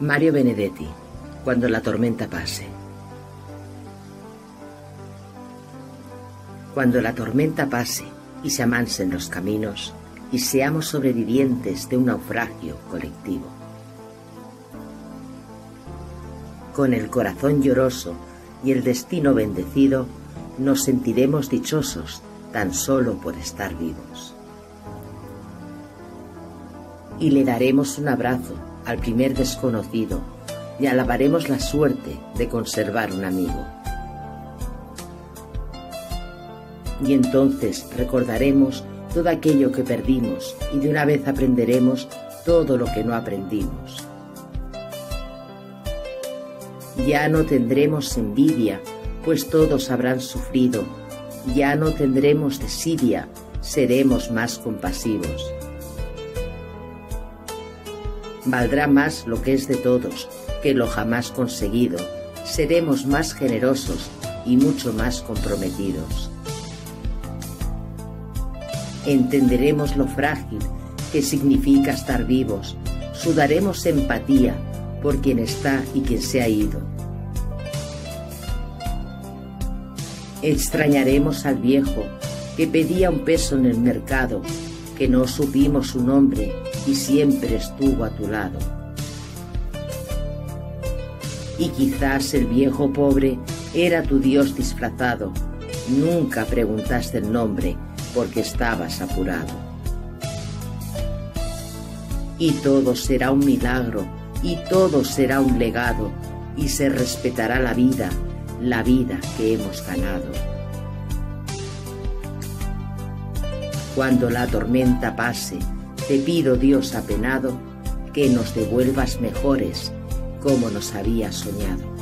Mario Benedetti, Cuando la tormenta pase. Cuando la tormenta pase y se amansen los caminos y seamos sobrevivientes de un naufragio colectivo. Con el corazón lloroso y el destino bendecido, nos sentiremos dichosos tan solo por estar vivos. Y le daremos un abrazo al primer desconocido y alabaremos la suerte de conservar un amigo. Y entonces recordaremos todo aquello que perdimos y de una vez aprenderemos todo lo que no aprendimos. Ya no tendremos envidia, pues todos habrán sufrido. Ya no tendremos desidia, seremos más compasivos. Valdrá más lo que es de todos que lo jamás conseguido. Seremos más generosos y mucho más comprometidos. Entenderemos lo frágil que significa estar vivos. Sudaremos empatía por quien está y quien se ha ido. Extrañaremos al viejo que pedía un peso en el mercado, que no supimos su nombre y siempre estuvo a tu lado. Y quizás el viejo pobre era tu Dios disfrazado. Nunca preguntaste el nombre porque estabas apurado. Y todo será un milagro, y todo será un legado, y se respetará la vida, la vida que hemos ganado. Cuando la tormenta pase, te pido Dios apenado, que nos devuelvas mejores como nos habías soñado.